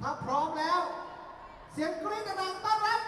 ถ้าพร้อมแล้ว เสียงกรี๊ดดังๆต้อนรับ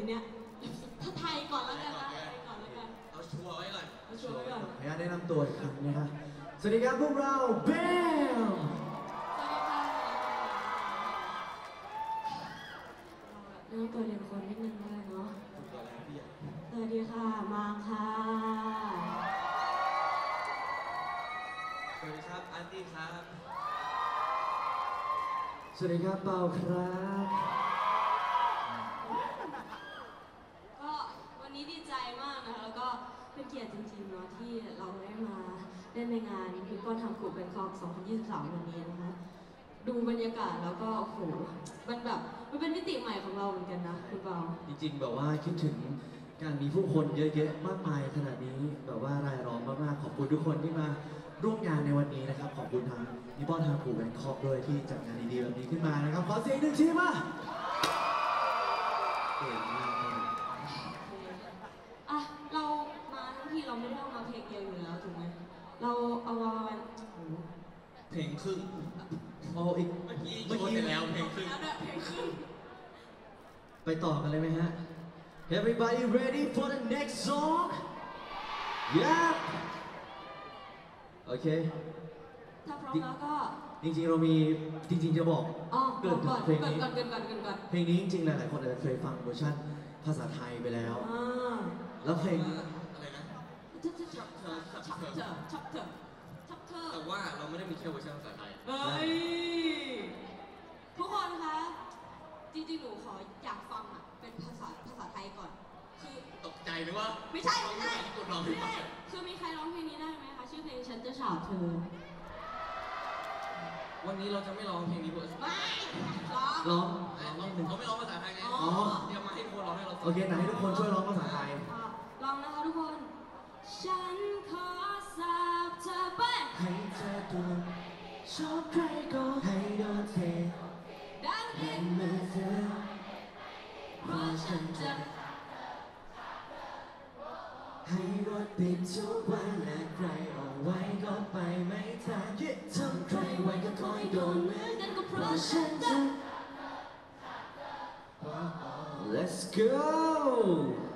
ทีเนี้ยถ้าไทยก่อนแล้วกันนะไทยก่อนแล้วกันเอาชัวร์ไว้ก่อนเอาชัวร์ไว้ก่อนขออนุญาตแนะนำตัวอีกครั้งนะครับสวัสดีครับพวกเราแบมสวัสดีค่ะเรื่องตัวเรียนคนนิดนึงได้เนาะถูกตัวแล้วพี่ใหญ่สวัสดีค่ะ มาค่ะสวัสดีครับอันตี้ครับ สวัสดีครับเปาครับ ก็วันนี้ดีใจมากนะคะแล้วก็ เป็นเกียรติจริงๆเนาะที่เราได้มาเล่นในงานพิปปอนทำกลุ่มเป็นคอก2023 วันนี้นะคะ ดูบรรยากาศแล้วก็โอ้โหมันแบบมันเป็นมิติใหม่ของเราเหมือนกันนะคุณเปาจริงๆ แบบว่าคิดถึงการมีผู้คนเยอะๆ มากมายขนาดนี้แบบว่ารายล้อมมากๆ ขอบคุณทุกคนที่มาร่วมงานในวันนี้นะครับ ขอบคุณทางนิปปอนทางผูแบงคอกด้วยที่จัดงานดีๆแบบนี้ขึ้นมานะครับ ขอเสียงหนึ่งทีมาเก่งมากครับ อะเรามาทั้งทีเราไม่ได้เอามาเพลงเดียวอยู่แล้วถูกไหม เราเอามาประมาณโอ้โหเพลงครึ่งโอ้อีกเมื่อกี้โยเมื่อนไปกี้แล้วเพลงครึ่งแล้วเนี่ยเพลงครึ่งไปต่อกันเลยไหมฮะ Everybody ready for the next song Yeah โอเค ถ้าพร้อมแล้วก็ จริงๆ เรามีจริงๆ จะบอกอ๋อเกิก่อดนก่อนเพลงก่อนนี้ก่อนก่อนก่อนก่อนก่อนเพลงนี้จริงๆ หลายๆคนอาจจะเคยฟังเวอร์ชันภาษาไทยไปแล้วอ่าแล้วเพลงอะไรนะชับ เถอะชับเถอะชับเถอะชับเถอะแต่ว่าเราไม่ได้มีแค่เวอร์ชันภาษาไทย เฮ้ย ทุกคนคะ จริงๆ หนูขออยากฟังอะ เป็นภาษาภาษาไทยก่อน คือ ตกใจนึกว่าไม่ใช่ไม่ใช่ญี่ปุ่นร้องไม่ไม่ใช่ได้คือมีใครร้องเพลงนี้ได้ไหมคะ ชื่อเพลงฉันจะฉาบเธอ วันนี้เราจะไม่ร้องเพลงนี้เวอร์ชันไม่ร้องร้องเขาร้องนิดนึงเขาไม่ร้องภาษาไทยไงอ๋อเดี๋ยวมาให้ทุกคนร้องให้เราฟังโอเคไหนให้ทุกคนช่วยร้องภาษาไทย อะลองนะคะทุกคน ฉันขอสาบเธอไป ให้เธอตัวชอบใครก็ให้โดนเทดังเด็กมือเธอเพราะฉันจะให้รถติดทุกวันและใครเอาไว้ก็ไปไม่ทันทำใครไว้ก็คอยโดนเหมือนกันก็เพราะฉันจะ Let's go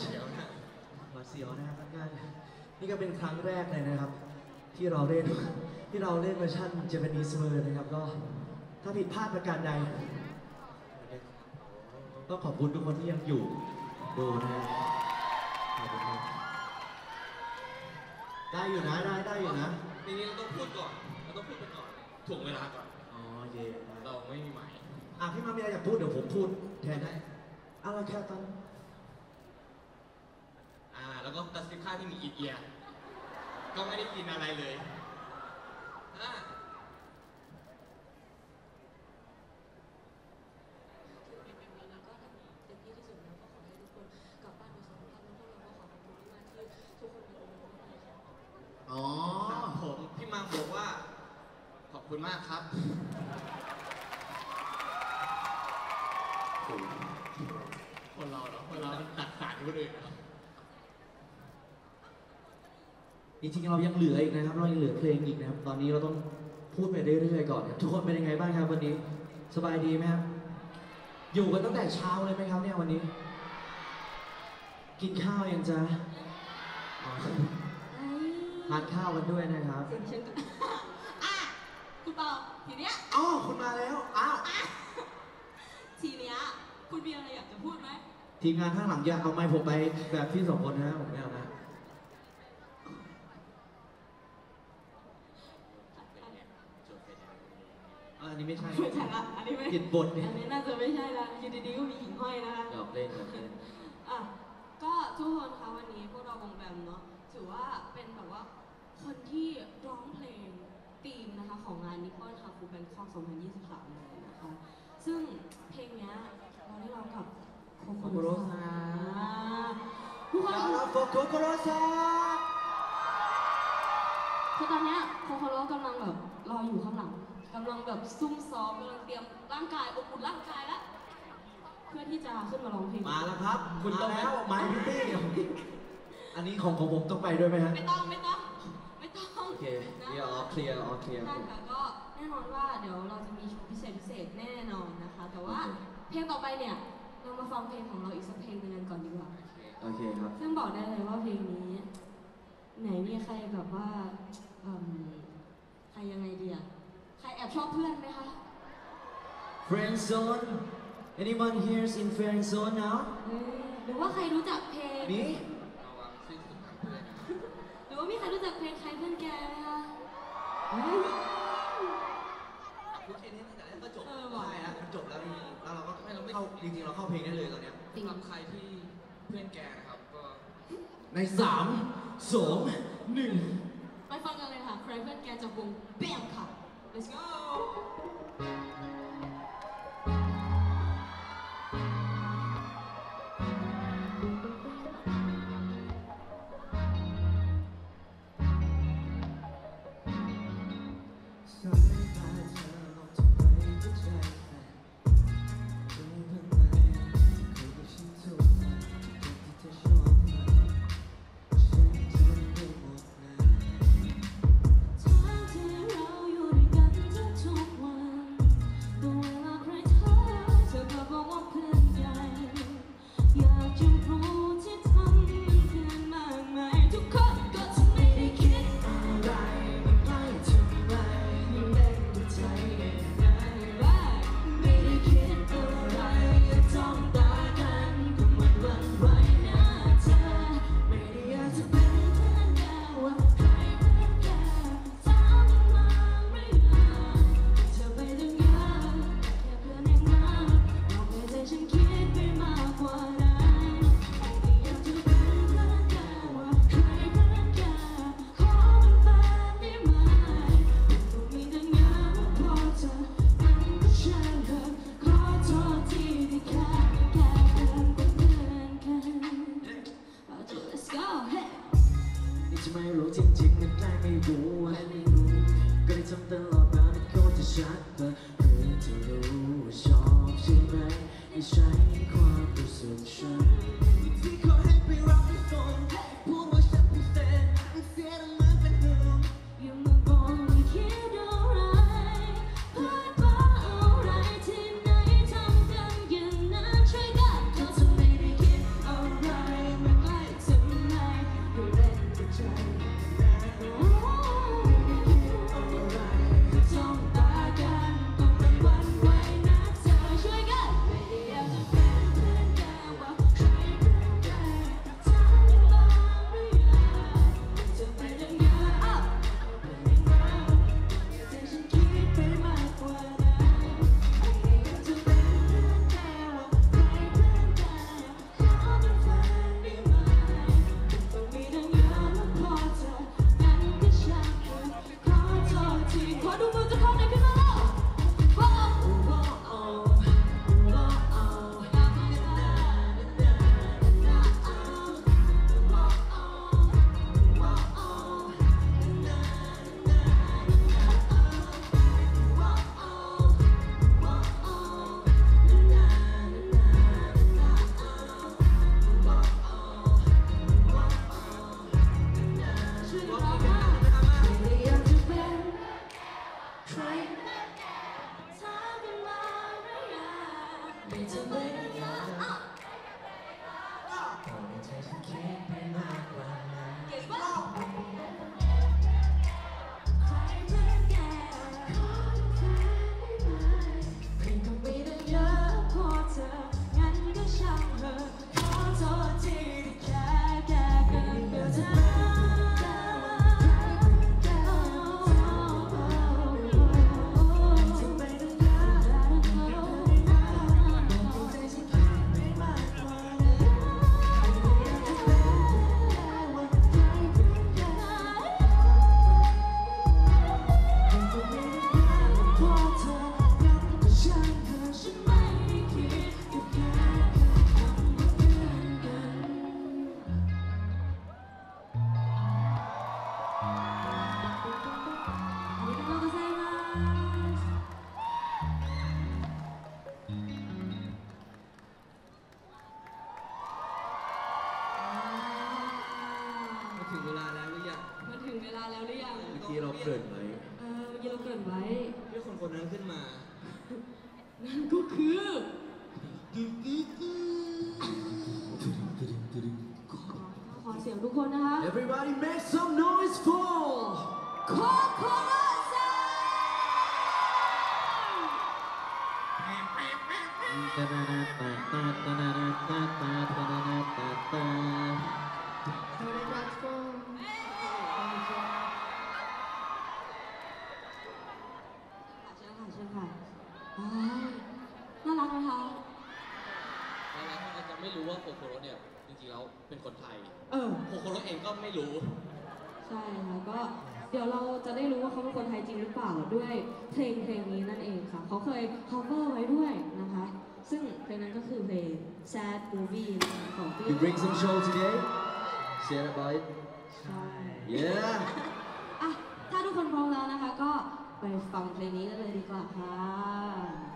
เฉียวนะมาเสียวนะครับท่านนี่ก็เป็นครั้งแรกเลยนะครับ ที่เราเล่นที่เราเล่นเวอร์ชัน Japanese ver นะครับก็ถ้าผิดพลาดประการใดต้องขอบคุณทุกคนที่ยังอยู่ดูนะขอบคุณครับได้อยู่นะได้ได้อยู่นะทีนี้เราต้องพูดก่อน เราต้องพูดไปก่อนถ่วงเวลาก่อน โอเคได้เราไม่มีหมายอะพี่มามีอะไรอยากพูดเดี๋ยวผมพูดแทนให้เอาละแค่ตอน ก็ตัดสินค่าที่มีอีเอียก็ไม่ได้กินอะไรเลยอ่าวันนี้ก็ทำเต็มที่ที่สุดแล้วก็ขอให้ทุกคนกลับบ้านโดยสวัสดิภาพแล้วพวกเราก็ขอขอบคุณมากที่ทุกคนมาดูในวันนี้ค่ะ อ๋อ ครับผมพี่มังบอกว่า ขอบคุณมากครับ คนเราเนาะคนเรามันตัดสารคนอื่นเนาะ จริงๆเรายังเหลืออีกนะครับ เรายังเหลือเพลงอีกนะครับ ตอนนี้เราต้องพูดไปเรื่อยๆก่อนครับทุกคนเป็นยังไงบ้างครับวันนี้ สบายดีไหมครับ อยู่กันตั้งแต่เช้าเลยไหมครับเนี่ยวันนี้ กินข้าวยังจะอ๋อทานข้าวกันด้วยนะครับ เสียงฉันก็อะคุณเปาทีเนี้ยอ๋อคุณมาแล้ว อ้าว ทีเนี้ยคุณมีอะไรอยากจะพูดไหมทีมงานข้างหลังอยากเอาไมค์ผมไปแบบที่สองคนนะผมไม่เอานะอะอั นนี้ไม่ใช่ไม่ใช่ละอันนี้ไม่ผิดบทเนี่ยอันนี้น่าจะไม่ใช่ละอยู่ดีๆก็มีหิ่งห้อยนะคะหยอกเล่นหยอกเล่นอะก็ทุกคนคะวันนี้พวกเราวงแบมเนาะถือว่าเป็นแบบว่าคนที่ร้องเพลงธีมนะคะของงานนิปปอนฮาฟูแบงคอก2023เลยนะคะซึ่งเพลงเนี้ยเราได้ร้องกับโคโคโรซาทุกคนแล้วเราโฟกัสโคโรซาคือตอนเนี้ยโคโคโรกำลังแบบรออยู่ข้างหลัง กำลังแบบซุ่มซ้อมกำลังเตรียมร่างกายอบอุ่นร่างกายแล้วเพื่อที่จะขึ้นมาร้องเพลง มาแล้วครับคุณต้องมาแล้วไมค์พิตตี้อันนี้ของของผมต้องไปด้วยไหมฮะ ไม่ต้องไม่ต้องไม่ต้องโอเคเดี๋ยวออเคลียร์ออเคลียร์ ใช่ค่ะก็แน่นอนว่าเดี๋ยวเราจะมีโชว์พิเศษพิเศษแน่นอนนะคะ แต่ว่าเพลงต่อไปเนี่ยเรามาฟังเพลงของเราอีกสักเพลงหนึงกันก่อนดีกว่า โอเคครับ ซึ่งบอกได้เลยว่าเพลงนี้ ไหนมีใครแบบว่าเอิ่มใครยังไงดีอะใค รแอบชอบเพื่อนไหมคะ Friend Zone anyone here is in Friend Zone now เอ้ยหรือว่าใครรู้จักเพลงนี่ระวังสิ้นสุดทางเพื่อนนะหรือว่ามีใครรู้จักเพลงใครเพื่อนแกไหมคะพูดแค่นี้ตั้งแต่แรกก็จบเออว่ะใช่ฮะมันจบแล้วแล้วเราก็ไม่เราไม่เข้าจริงๆเราเข้าเพลงได้เลยตอนเนี้ยสำหรับใครที่เพื่อนแกนะครับก็ในสามสองหนึ่งไปฟังกันเลยค่ะ ใครเพื่อนแกจากวงแบมค่ะ let's go Everybody make some noise for Coco! sad movie ของพี่ You bring some show today share about it ใช่ yeah อ่ถ้าทุกคนพร้อมแล้วนะคะ ก็ไปฟังเพลงนี้กันเลยดีกว่าค่ะ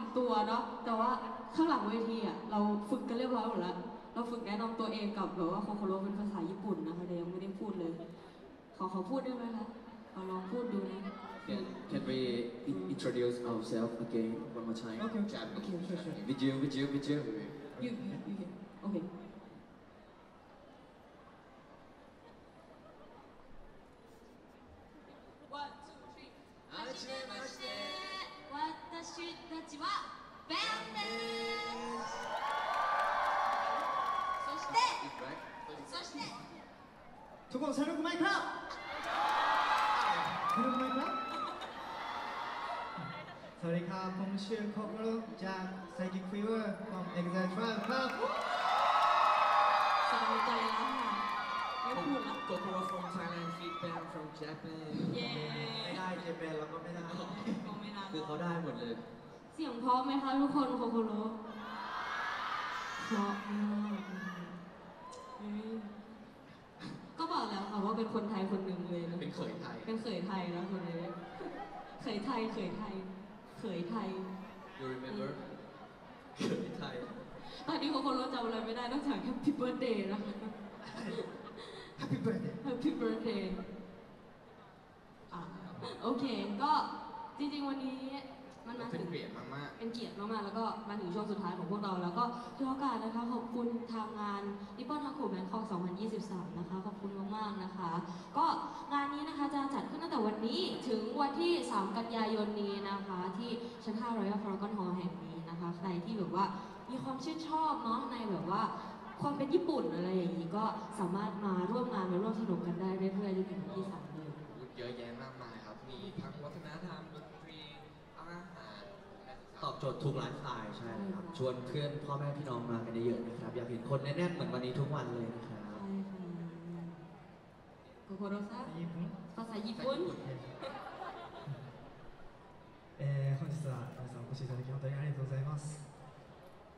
ำตัวเนาะแต่ว่าข้างหลังเวทีอะเราฝึกกันเรียบร้อยหมดแล้วเราฝึกแนะนำตัวเองกับแบบว่าโคโคโรเป็นภาษาญี่ปุ่นนะคะแต่ยังไม่ได้พูดเลย ขอเขาพูดได้ไหมคะเอาลองพูดดูนะ Can, can we introduce ourselves again one more time? Okay, okay, okay, sure, sure. With you, with you, with you. ยูยูยูโอเค ทุกคนสนุกไหมครับสนุกไหมครับ สวัสดีครับผมชื่อโคโกโรจาก Psychic Fever from Exile Tribe ครับสบายใจแล้วค่ะไม่พูดแล้ว Kokoro from Thailand feedback from Japan เย้ไม่ได้เจแปนเราก็ไม่ได้คงไม่นานคือเขาได้หมดเลย เสียงเพราะไหมคะทุกคนโคโคโรเพราะมาก อืมก็บอกแล้วค่ะว่าเป็นคนไทยคนหนึ่งเลยนะเป็นเขยไทยเป็นเขยไทยนะคนนี้เขยไทยเขยไทยเขยไทย you remember เขยไทย ตอนนี้โคโคโรจำอะไรไม่ได้นอกจาก Happy Birthday นะคะ Happy birthday Happy Birthday อะโอเค ก็จริงๆวันนี้ มันมาเป็นถึงเปลี่ยนมาก เป็นเกียรติมากๆ แล้วก็มาถึงช่วงสุดท้ายของพวกเรา แล้วก็ถือโอกาสนะคะขอบคุณทางงานนิปปอนทาโกแบงคอก2023 นะคะ ขอบคุณมากๆ นะคะ ก็งานนี้นะคะจะจัดขึ้นตั้งแต่วันนี้ถึงวันที่ 3 กันยายนนี้นะคะ ที่ชั้น5 Royal Paragon Hall แห่งนี้นะคะ ใครที่แบบว่ามีความชื่นชอบเนาะในแบบว่าความเป็นญี่ปุ่นอะไรอย่างนี้ก็สามารถมาร่วมงานมาร่วมสนุกกันได้เรื่อยๆจนถึงวันที่3 ตอบโจทย์ทุกไลฟ์สไตล์ใช่ครับ ชวนเพื่อนพ่อแม่พี่น้องมากันเยอะๆนะครับ อยากเห็นคนแน่นๆเหมือนวันนี้ทุกวันเลยนะครับ ใช่ค่ะโกโกโรซั ญี่ปุ่น ภาษาญี่ปุ่น えー本日は皆さんお越しいただき本当にありがとうございます。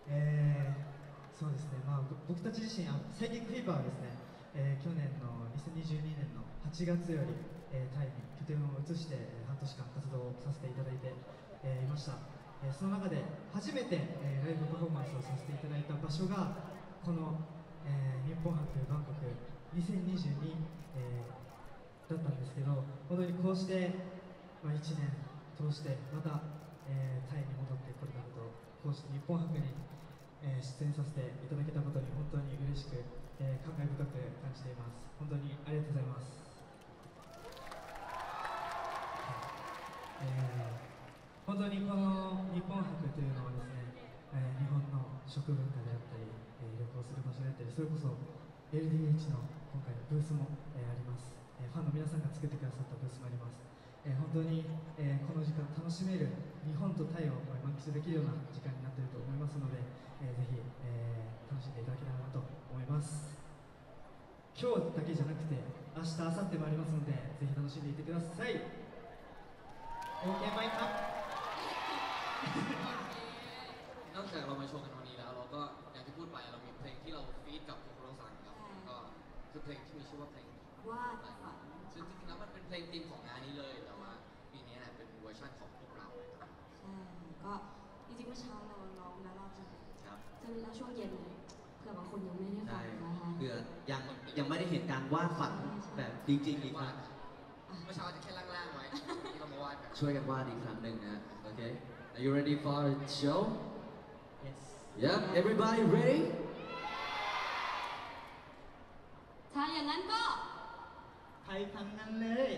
えーそうですね、まあ、ぼ僕たち自身、あサイキックフィーバーはですね、えー去年の2022年の8月より、えータイに拠点を移して、えー半年間活動をさせていただいて、えーいました。 えその中で初めて、えライブパフォーマンスをさせていただいた場所が、この、え日本博バンコク2022、えだったんですけど、本当にこうして、まあ、1年通してまた、えタイに戻ってこれたことこうして日本博に、え出演させていただけたことに本当に嬉しく、え感慨深く感じています。本当にありがとうございます、えー本当にこの日本博というのはですね、えー、日本の食文化であったり、えー、旅行する場所であったりそれこそ LDH の今回のブースも、えー、あります、えファンの皆さんが作ってくださったブースもあります、え本当に、えこの時間楽しめる日本とタイを満喫できるような時間になっていると思いますので、えー、ぜひ、え楽しんでいただけたらなと思います。今日だけじゃなくて明日明後日もありますのでぜひ楽しんでいってください。OK マイカ นอกจากเรามาโชว์กันวันนี้แล้ว เราก็อย่างที่พูดไปเรามีเพลงที่เรา feat กับโคโรซังครับแล้วก็คือเพลงที่มีชื่อว่าเพลงวาดฝันซึ่งจริงๆแล้วมันเป็นเพลงธีมของงานนี้เลยแต่ว่าปีนี้เนี่ยเป็นเวอร์ชันของพวกเรานะครับใช่ก็จริงๆเมื่อเช้าเราร้องแล้วรอบใช่ไหมครับจนแล้วช่วงเย็นเลยเผื่อบางคนยังไม่ได้ฟัใช่งนะคะเพื่อยังยังไม่ได้เห็นการวาดฝันแบบจริงๆอีกครั้งเมื่อเช้าจะแค่ล่างๆไว้ที่เรามาวาดกันช่วยกันวาดอีกครั้งหนึ่งนะโอเค Are you ready for the show Yes Yep everybody ready ถ้าอย่างนั้นก็ ไทยพังนั้นเลย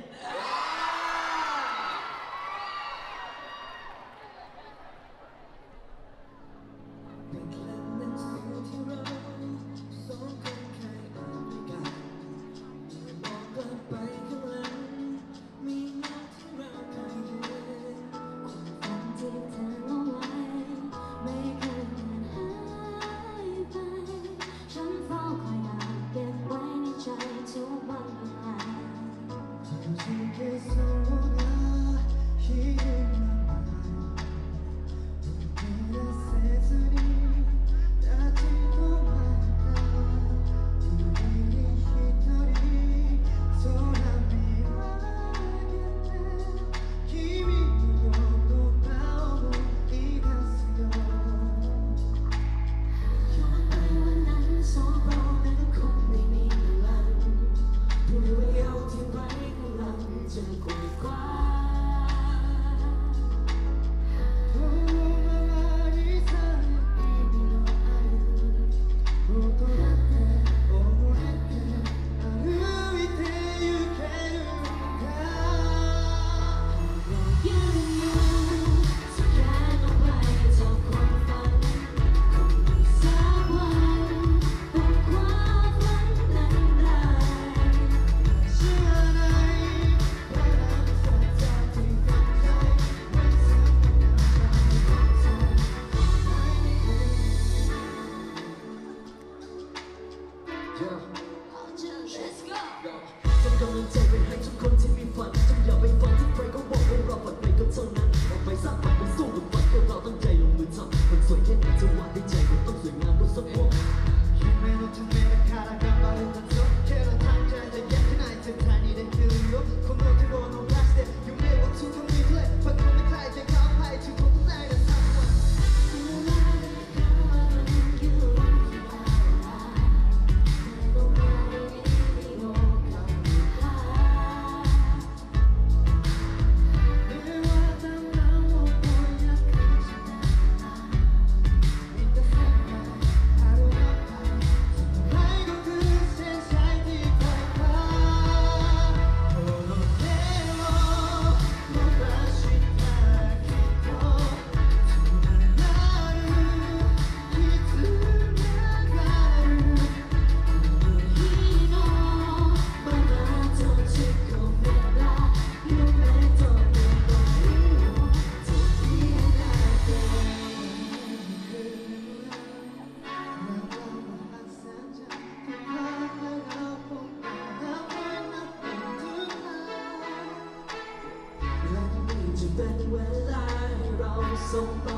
sống tôi